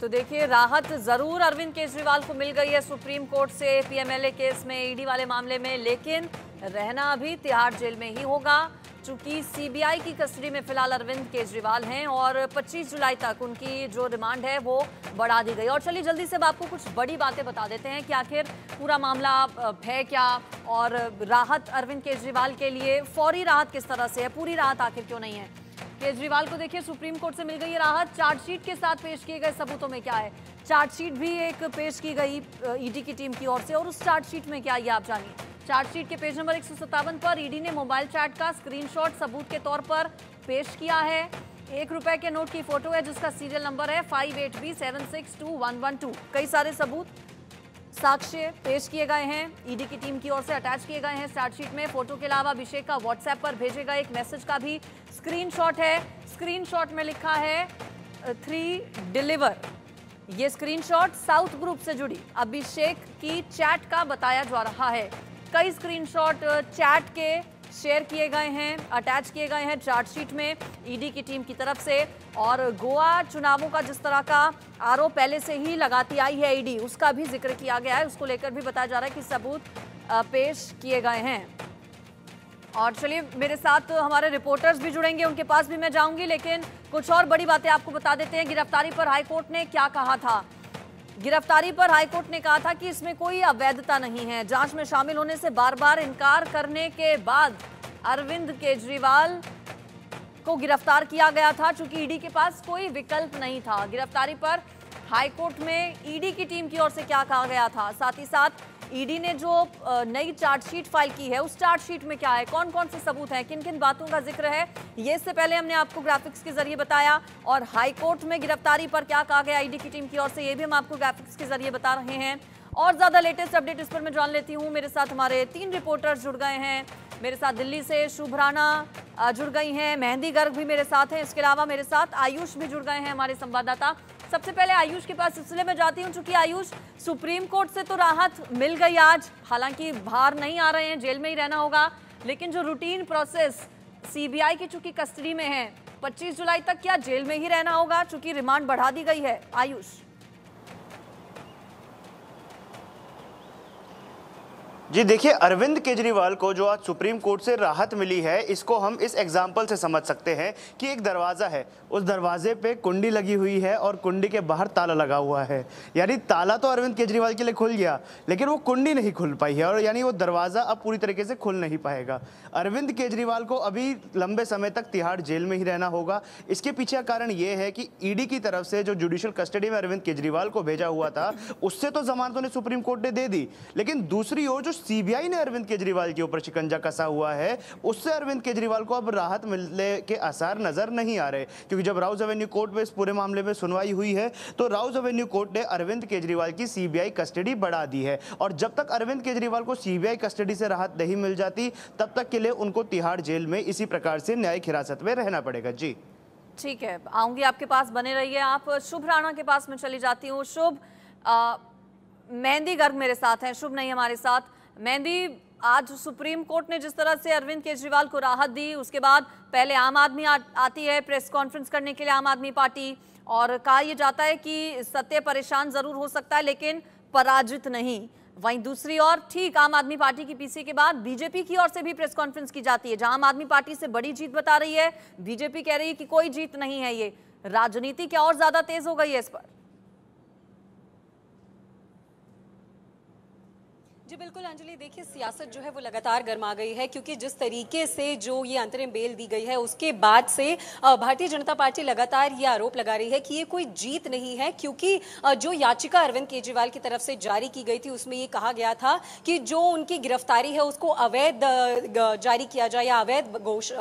तो देखिए, राहत ज़रूर अरविंद केजरीवाल को मिल गई है सुप्रीम कोर्ट से। पीएमएलए केस में ईडी वाले मामले में, लेकिन रहना अभी तिहाड़ जेल में ही होगा। चूँकि सीबीआई की कस्टडी में फ़िलहाल अरविंद केजरीवाल हैं और 25 जुलाई तक उनकी जो रिमांड है, वो बढ़ा दी गई। और चलिए, जल्दी से अब आपको कुछ बड़ी बातें बता देते हैं कि आखिर पूरा मामला है क्या? और राहत अरविंद केजरीवाल के लिए फौरी राहत किस तरह से है? पूरी राहत आखिर क्यों नहीं है? केजरीवाल को देखिए, सुप्रीम कोर्ट से मिल गई है राहत। चार्जशीट के साथ पेश किए गए सबूतों में क्या है? चार्जशीट भी एक पेश की गई ईडी की टीम की ओर से। और उस चार्जशीट में क्या ये आप जानिए? चार्जशीट के पेज नंबर एक सौ सत्तावन पर ईडी ने मोबाइल चैट का स्क्रीनशॉट सबूत के तौर पर पेश किया है। एक रुपए के नोट की फ़ोटो है, जिसका सीरियल नंबर है five eight seven six two one one two. कई सारे सबूत साक्ष्य पेश किए गए हैं। ईडी की टीम की ओर से अटैच किए गए हैं चार्जशीट में। फ़ोटो के अलावा अभिषेक का व्हाट्सएप पर भेजे गए एक मैसेज का भी स्क्रीनशॉट है। स्क्रीनशॉट में लिखा है, थ्री डिलीवर। ये स्क्रीनशॉट साउथ ग्रुप से जुड़ी। अभिषेक की चैट का बताया जा रहा है। कई स्क्रीनशॉट चैट के शेयर किए गए हैं अटैच किए गए हैं चार्जशीट में ईडी की टीम की तरफ़ से। और गोवा चुनावों का जिस तरह का आरोप पहले से ही लगाती आई है ईडी उसका भी ज़िक्र किया गया है। उसको लेकर भी बताया जा रहा है कि सबूत पेश किए गए हैं। और चलिए, मेरे साथ हमारे रिपोर्टर्स भी जुड़ेंगे, उनके पास भी मैं जाऊँगी, लेकिन कुछ और बड़ी बातें आपको बता देते हैं। गिरफ्तारी पर हाईकोर्ट ने क्या कहा था? गिरफ्तारी पर हाईकोर्ट ने कहा था कि इसमें कोई अवैधता नहीं है। जाँच में शामिल होने से बार बार इनकार करने के बाद अरविंद केजरीवाल को गिरफ़्तार किया गया था, चूँकि ईडी के पास कोई विकल्प नहीं था। गिरफ्तारी पर हाईकोर्ट में ईडी की टीम की ओर से क्या कहा गया था? साथ ही साथ ईडी ने जो नई चार्जशीट फ़ाइल की है, उस चार्जशीट में क्या है? कौन कौन से सबूत हैं? किन किन बातों का ज़िक्र है? ये इससे पहले हमने आपको ग्राफिक्स के ज़रिए बताया और हाईकोर्ट में गिरफ्तारी पर क्या कहा गया ईडी की टीम की ओर से, ये भी हम आपको ग्राफिक्स के ज़रिए बता रहे हैं। और ज़्यादा लेटेस्ट अपडेट इस पर मैं जान लेती हूँ। मेरे साथ हमारे तीन रिपोर्टर्स जुड़ गए हैं। मेरे साथ दिल्ली से शुभराना जुड़ गई हैं। मेहंदी गर्ग भी मेरे साथ हैं। इसके अलावा मेरे साथ आयुष भी जुड़ गए हैं, हमारे संवाददाता। सबसे पहले आयुष के पास सिलसिले में जाती हूँ, चूँकि आयुष सुप्रीम कोर्ट से तो राहत मिल गई आज। हालाँकि बाहर नहीं आ रहे हैं, जेल में ही रहना होगा, लेकिन जो रूटीन प्रोसेस सीबीआई की चूँकि कस्टडी में है 25 जुलाई तक क्या जेल में ही रहना होगा, चूँकि रिमांड बढ़ा दी गई है आयुष। जी देखिए, अरविंद केजरीवाल को जो आज सुप्रीम कोर्ट से राहत मिली है, इसको हम इस एग्ज़ाम्पल से समझ सकते हैं कि एक दरवाज़ा है। उस दरवाजे पे कुंडी लगी हुई है और कुंडी के बाहर ताला लगा हुआ है। यानी ताला तो अरविंद केजरीवाल के लिए खुल गया, लेकिन वो कुंडी नहीं खुल पाई है और यानी वो दरवाज़ा अब पूरी तरीके से खुल नहीं पाएगा। अरविंद केजरीवाल को अभी लंबे समय तक तिहाड़ जेल में ही रहना होगा। इसके पीछे का कारण ये है कि ईडी की तरफ़ से जो जुडिशल कस्टडी में अरविंद केजरीवाल को भेजा हुआ था, उससे तो जमानत उन्हें सुप्रीम कोर्ट ने दे दी। लेकिन दूसरी ओर जो सीबीआई ने अरविंद केजरीवाल के ऊपर शिकंजा कसा हुआ है, उससे अरविंद केजरीवाल को अब राहत मिलने के आसार नज़र नहीं आ रहे, क्योंकि जब राउज एवेन्यू कोर्ट में इस पूरे मामले में सुनवाई हुई है तो राउज एवेन्यू कोर्ट ने अरविंद केजरीवाल की सीबीआई कस्टडी बढ़ा दी है, और जब तक अरविंद केजरीवाल को सीबीआई कस्टडी से राहत नहीं मिल जाती, तब तक के लिए उनको तिहाड़ जेल में इसी प्रकार से न्यायिक हिरासत में रहना पड़ेगा। जी। ठीक है, आऊँगी आपके पास, बने रहिए आप। शुभ राणा के पास में चली जाती हूँ। शुभ मेहंदी गर्ग मेरे साथ हैं। शुभ नहीं हमारे साथ। मेहंदी, आज सुप्रीम कोर्ट ने जिस तरह से अरविंद केजरीवाल को राहत दी, उसके बाद पहले आम आदमी आती है प्रेस कॉन्फ्रेंस करने के लिए आम आदमी पार्टी। और कहा यह जाता है कि सत्य परेशान ज़रूर हो सकता है, लेकिन पराजित नहीं। वहीं दूसरी ओर, ठीक आम आदमी पार्टी की पीसी के बाद बीजेपी की ओर से भी प्रेस कॉन्फ्रेंस की जाती है, जहाँ आम आदमी पार्टी से बड़ी जीत बता रही है। बीजेपी कह रही है कि कोई जीत नहीं है ये। राजनीति क्या और ज़्यादा तेज हो गई है इस पर? जी बिल्कुल, अंजलि, देखिए, सियासत जो है वो लगातार गर्मा गई है क्योंकि जिस तरीके से जो ये अंतरिम बेल दी गई है, उसके बाद से भारतीय जनता पार्टी लगातार ये आरोप लगा रही है कि ये कोई जीत नहीं है क्योंकि जो याचिका अरविंद केजरीवाल की तरफ़ से जारी की गई थी, उसमें ये कहा गया था कि जो उनकी गिरफ्तारी है, उसको अवैध जारी किया जाए या अवैध घोष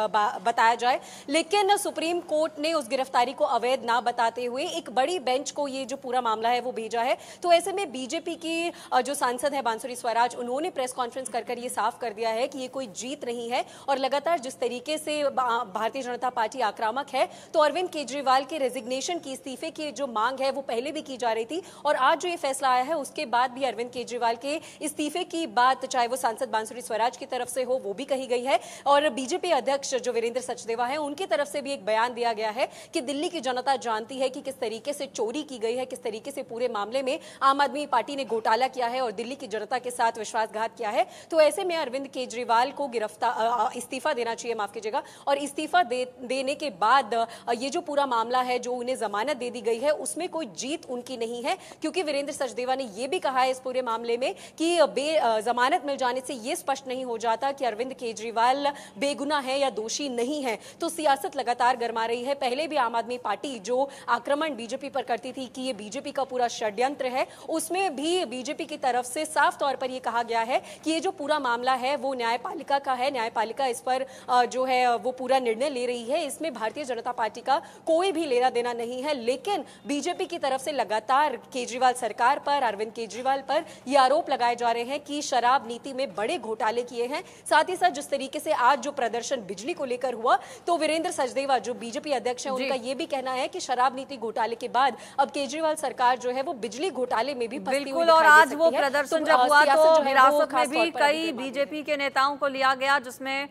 बताया जाए। लेकिन सुप्रीम कोर्ट ने उस गिरफ्तारी को अवैध ना बताते हुए एक बड़ी बेंच को ये जो पूरा मामला है, वो भेजा है। तो ऐसे में बीजेपी की जो सांसद है बांसुरी स्वरा स्वराज उन्होंने प्रेस कॉन्फ्रेंस कर कर ये साफ़ कर दिया है कि ये कोई जीत नहीं है और लगातार जिस तरीके से भारतीय जनता पार्टी आक्रामक है तो अरविंद केजरीवाल के रेजिग्नेशन की इस्तीफे की जो मांग है वो पहले भी की जा रही थी और आज जो ये फैसला आया है, उसके बाद भी अरविंद केजरीवाल के इस्तीफे की बात, चाहे वो सांसद बांसुरी स्वराज की तरफ़ से हो, वो भी कही गई है और बीजेपी अध्यक्ष जो वीरेंद्र सचदेवा है, उनकी तरफ़ से भी एक बयान दिया गया है कि दिल्ली की जनता जानती है कि किस तरीके से चोरी की गई है, किस तरीके से पूरे मामले में आम आदमी पार्टी ने घोटाला किया है और दिल्ली की जनता के साथ विश्वासघात किया है। तो ऐसे में अरविंद केजरीवाल को गिरफ़्तार इस्तीफा देना चाहिए माफ़ कीजिएगा। और इस्तीफा दे, देने के बाद ये जो पूरा मामला है जो उन्हें जमानत दे दी गई है उसमें कोई जीत उनकी नहीं है। क्योंकि वीरेंद्र सचदेवा ने यह भी कहा है इस पूरे मामले में कि बे जमानत मिल जाने से यह स्पष्ट नहीं हो जाता कि अरविंद केजरीवाल बेगुना है या दोषी नहीं है। तो सियासत लगातार गरमा रही है। पहले भी आम आदमी पार्टी जो आक्रमण बीजेपी पर करती थी कि ये बीजेपी का पूरा षड्यंत्र है उसमें भी बीजेपी की तरफ़ से साफ़ तौर पर यह कहा गया है कि ये जो पूरा मामला है वो न्यायपालिका का है। न्यायपालिका इस पर जो है वो पूरा निर्णय ले रही है। इसमें भारतीय जनता पार्टी का कोई भी लेना देना नहीं है लेकिन बीजेपी की तरफ़ से लगातार केजरीवाल सरकार पर अरविंद केजरीवाल पर ये आरोप लगाए जा रहे हैं कि शराब नीति में बड़े घोटाले किए हैं। साथ ही साथ जिस तरीके से आज जो प्रदर्शन बिजली को लेकर हुआ तो वीरेंद्र सचदेवा जो बीजेपी अध्यक्ष है उनका ये भी कहना है कि शराब नीति घोटाले के बाद अब केजरीवाल सरकार जो है वो बिजली घोटाले में भी बिल्कुल और आज वो प्रदर्शन तो, जब हुआ सियासत तो हिरासत में भी कई बीजेपी के नेताओं को लिया गया जिसमें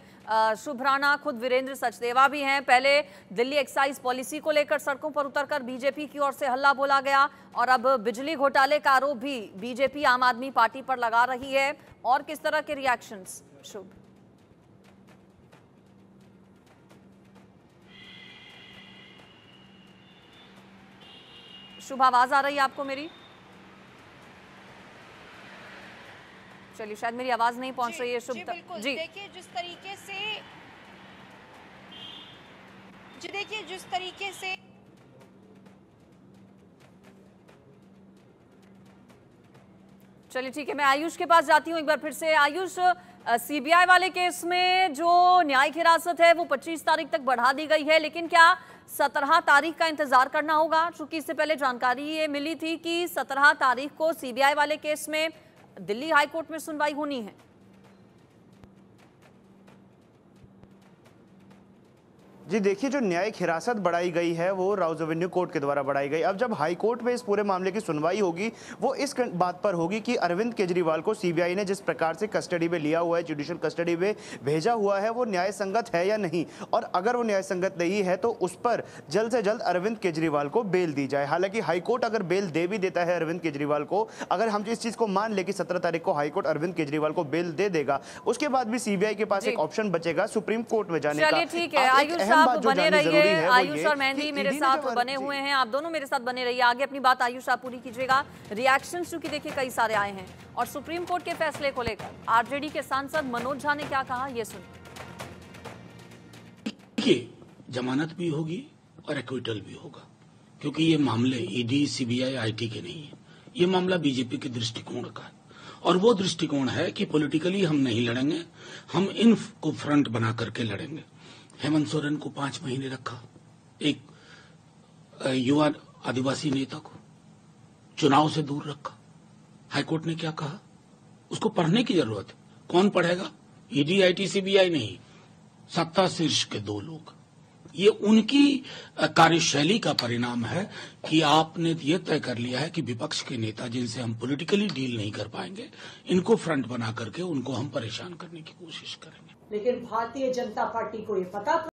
शुभ राणा खुद वीरेंद्र सचदेवा भी हैं। पहले दिल्ली एक्साइज पॉलिसी को लेकर सड़कों पर उतरकर बीजेपी की ओर से हल्ला बोला गया और अब बिजली घोटाले का आरोप भी बीजेपी आम आदमी पार्टी पर लगा रही है। और किस तरह के रिएक्शन शुभ? शुभ आवाज़ आ रही है आपको मेरी? चलिए शायद मेरी आवाज़ नहीं पहुँच रही है शुभ जी बिल्कुल। जी। देखिए जिस तरीके से जी देखिए जिस तरीके से चलिए ठीक है मैं आयुष के पास जाती हूँ एक बार फिर से। आयुष सीबीआई वाले केस में जो न्यायिक हिरासत है वो 25 तारीख तक बढ़ा दी गई है लेकिन क्या 17 तारीख का इंतज़ार करना होगा? क्योंकि इससे पहले जानकारी ये मिली थी कि 17 तारीख को सीबीआई वाले केस में दिल्ली हाईकोर्ट में सुनवाई होनी है। जी देखिए जो न्यायिक हिरासत बढ़ाई गई है वो राउज एवेन्यू कोर्ट के द्वारा बढ़ाई गई। अब जब हाई कोर्ट में इस पूरे मामले की सुनवाई होगी वो इस बात पर होगी कि अरविंद केजरीवाल को सीबीआई ने जिस प्रकार से कस्टडी में लिया हुआ है जुडिशियल कस्टडी में भेजा हुआ है वो न्याय संगत है या नहीं? और अगर वो न्याय संगत नहीं है तो उस पर जल्द से जल्द अरविंद केजरीवाल को बेल दी जाए। हालाँकि हाईकोर्ट अगर बेल दे भी देता है अरविंद केजरीवाल को अगर हम इस चीज़ को मान ले कि सत्रह तारीख को हाईकोर्ट अरविंद केजरीवाल को बेल दे देगा उसके बाद भी सीबीआई के पास एक ऑप्शन बचेगा सुप्रीम कोर्ट में जाने का। जो बने रहिए आयुष और मेहंदी मेरे साथ बने हुए हैं आप दोनों मेरे साथ बने रहिए। आगे अपनी बात आयुष आप पूरी कीजिएगा। रिएक्शन चूँकि देखिए कई सारे आए हैं। और सुप्रीम कोर्ट के फैसले को लेकर आरजेडी के सांसद मनोज झा ने क्या कहा ये सुनिए। जमानत भी होगी और एक्विटल भी होगा क्योंकि ये मामले ईडी सीबीआई आईटी के नहीं है। ये मामला बीजेपी के दृष्टिकोण का है। और वो दृष्टिकोण है कि पॉलिटिकली हम नहीं लड़ेंगे हम इन को फ्रंट बना करके लड़ेंगे। हेमंत सोरेन को पाँच महीने रखा। एक युवा आदिवासी नेता को चुनाव से दूर रखा। हाईकोर्ट ने क्या कहा? उसको पढ़ने की ज़रूरत है। कौन पढ़ेगा? ईडी आईटी सीबीआई नहीं। सत्ता शीर्ष के दो लोग। ये उनकी कार्यशैली का परिणाम है कि आपने ये तय कर लिया है कि विपक्ष के नेता जिनसे हम पॉलिटिकली डील नहीं कर पाएँगे, इनको फ्रंट बना करके उनको हम परेशान करने की कोशिश करेंगे। लेकिन भारतीय जनता पार्टी को ये पता